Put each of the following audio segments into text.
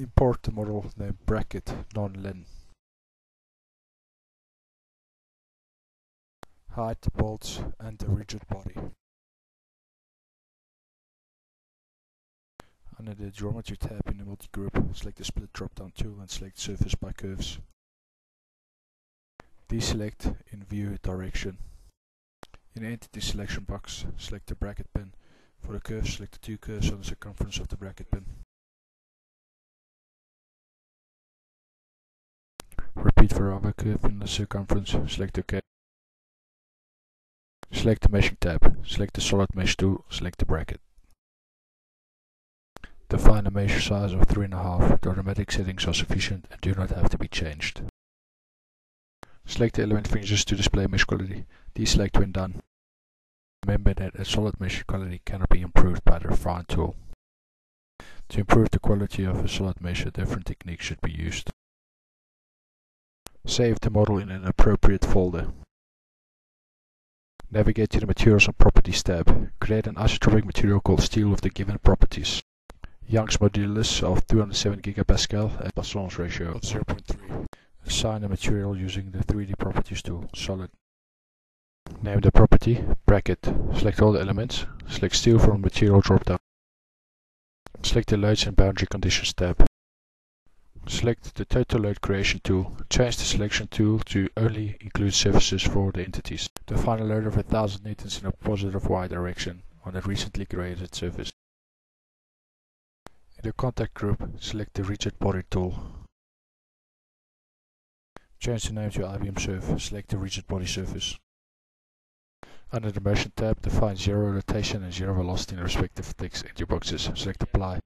Import the model named bracket non-len. Hide the bolts and the rigid body. Under the Geometry tab in the multi-group, select the Split drop-down tool and select Surface by Curves. Deselect in View Direction. In the Entity Selection box, select the bracket pin. For the curve, select the two curves on the circumference of the bracket pin. For curve in the circumference, select OK. Select the meshing tab, select the solid mesh tool, select the bracket. Define a mesh size of 3.5. The automatic settings are sufficient and do not have to be changed. Select the element finishes to display mesh quality. Deselect when done. Remember that a solid mesh quality cannot be improved by the refine tool. To improve the quality of a solid mesh, a different technique should be used. Save the model in an appropriate folder. Navigate to the Materials and Properties tab. Create an isotropic material called steel with the given properties. Young's modulus of 207 GPa and Poisson's ratio of 0.3. Assign the material using the 3D Properties tool, Solid. Name the property, bracket, select all the elements, select steel from material dropdown. Select the loads and boundary conditions tab. Select the total load creation tool. Change the selection tool to only include surfaces for the entities. Define a load of 1000 newtons in a positive y direction on a recently created surface. In the contact group, select the rigid body tool. Change the name to IBM Surf. Select the rigid body surface. Under the Motion tab, define zero rotation and zero velocity in respective text entry boxes. Select Apply.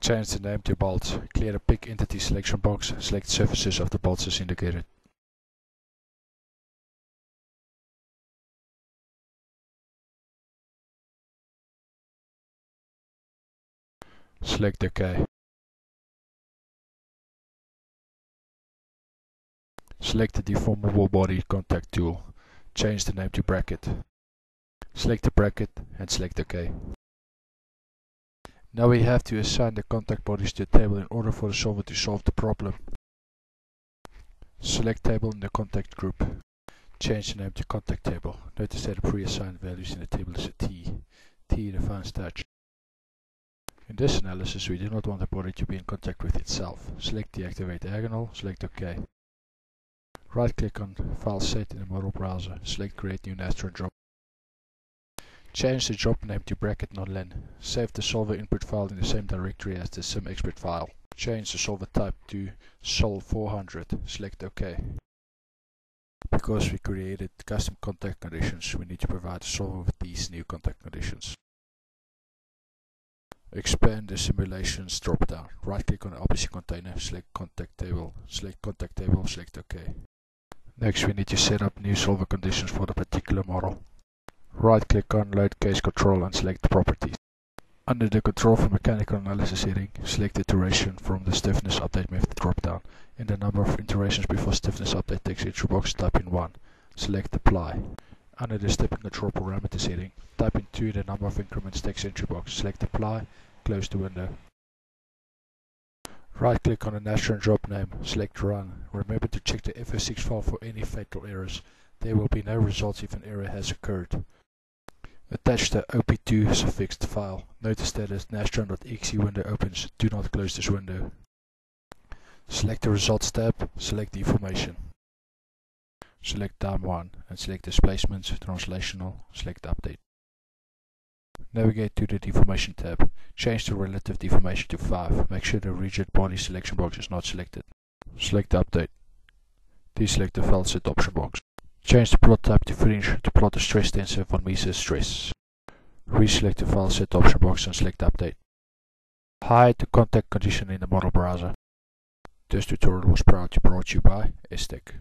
Change the name to bolts. Clear the Pick Entity selection box. Select surfaces of the bolts as indicated. Select OK. Select the deformable body contact tool. Change the name to bracket. Select the bracket and select OK. Now we have to assign the contact bodies to a table in order for the solver to solve the problem. Select table in the contact group. Change the name to contact table. Notice that the pre-assigned values in the table is a T. T defines touch. In this analysis we do not want the body to be in contact with itself. Select deactivate diagonal, select OK. Right click on File Set in the model browser, select Create New Nastran Drop. Change the job name to bracket non-len. Save the solver input file in the same directory as the SimXpert file. Change the solver type to Sol400. Select OK. Because we created custom contact conditions, we need to provide the solver with these new contact conditions. Expand the simulations drop-down. Right-click on the OPC container, select contact table, select contact table, select OK. Next we need to set up new solver conditions for the particular model. Right-click on Load Case Control and select Properties. Under the Control for Mechanical Analysis heading, select Iteration from the Stiffness Update Method drop-down. In the number of iterations before stiffness update text entry box, type in 1. Select Apply. Under the Step and Control Parameters heading, type in 2 in the number of increments text entry box. Select Apply, close the window. Right click on the Nastran drop name, select Run. Remember to check the F06 file for any fatal errors. There will be no results if an error has occurred. Attach the op2 suffixed file. Notice that as nastran.exe window opens, do not close this window. Select the Results tab, select the information. Select DAM1 and select Displacements, Translational, select Update. Navigate to the Deformation tab. Change the relative deformation to 5. Make sure the rigid body selection box is not selected. Select Update. Deselect the File Set option box. Change the plot type to fringe to plot the stress tensor von Mises stress. Reselect the file set option box and select update. Hide the contact condition in the model browser. This tutorial was proud to brought to you by ESTEQ.